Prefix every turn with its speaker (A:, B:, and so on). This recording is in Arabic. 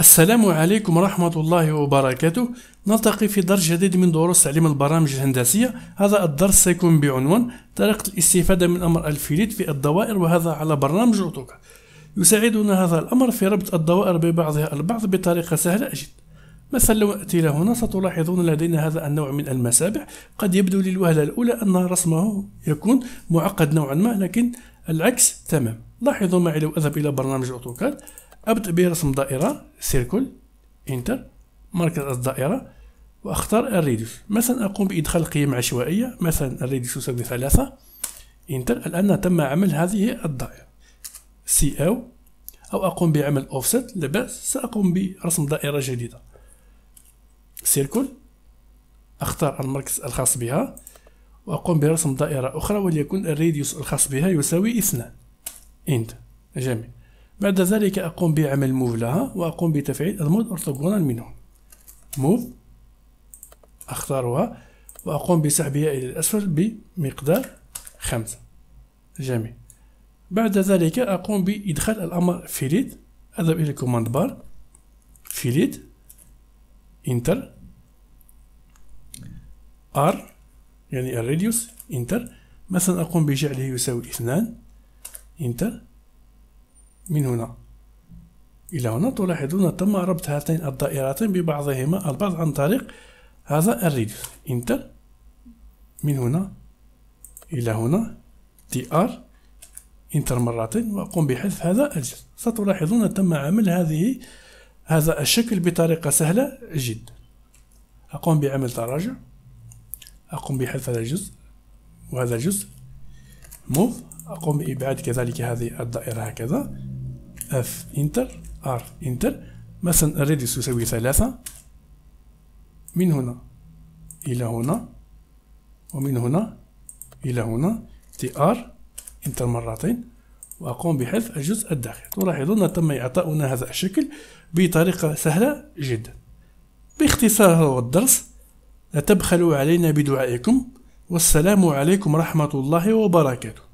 A: السلام عليكم ورحمة الله وبركاته. نلتقي في درس جديد من دروس تعليم البرامج الهندسية. هذا الدرس سيكون بعنوان طريقة الاستفادة من أمر ال Fillet في الدوائر وهذا على برنامج AutoCAD يساعدنا هذا الأمر في ربط الدوائر ببعضها البعض بطريقة سهلة جدا مثلا لو أتي إلى هنا ستلاحظون لدينا هذا النوع من المسابح. قد يبدو للوهلة الأولى أن رسمه يكون معقد نوعا ما لكن العكس تمام. لاحظوا معي لو أذهب إلى برنامج AutoCAD أبدأ برسم دائرة circle enter مركز الدائرة وأختار ال radius. مثلا أقوم بإدخال قيم عشوائية مثلا ال radius يساوي ثلاثة. enter الآن تم عمل هذه الدائرة. CO أو أقوم بعمل أوفست لا بأس سأقوم برسم دائرة جديدة. circle أختار المركز الخاص بها وأقوم برسم دائرة أخرى وليكن ال radius الخاص بها يساوي اثنان. enter جميل. بعد ذلك أقوم بعمل move لها وأقوم بتفعيل. ال mode orthogonal منه move أختارها وأقوم بسحبها إلى الأسفل بمقدار خمسة. جميل. بعد ذلك أقوم بإدخال الأمر Fillet أذهب إلى ال command bar Fillet enter R يعني ال radius. enter مثلا أقوم بجعله يساوي اثنان. enter من هنا. إلى هنا تلاحظون تم ربط هاتين الدائرتين ببعضهما البعض عن طريق هذا ال radius. enter من هنا إلى هنا TR enter مرتين وأقوم بحذف هذا الجزء. ستلاحظون تم عمل هذه هذا الشكل بطريقة سهلة جدا. أقوم بعمل تراجع. أقوم بحذف هذا الجزء وهذا الجزء. move أقوم بإبعاد كذلك هذه الدائرة هكذا. F enter R enter مثلا ال radius يساوي ثلاثة. من هنا إلى هنا ومن هنا إلى هنا. TR enter مرتين. وأقوم بحذف الجزء الداخلي. تلاحظون تم إعطاؤنا هذا الشكل بطريقة سهلة جدا. باختصار هذا الدرس لا تبخلوا علينا بدعائكم. والسلام عليكم ورحمة الله وبركاته.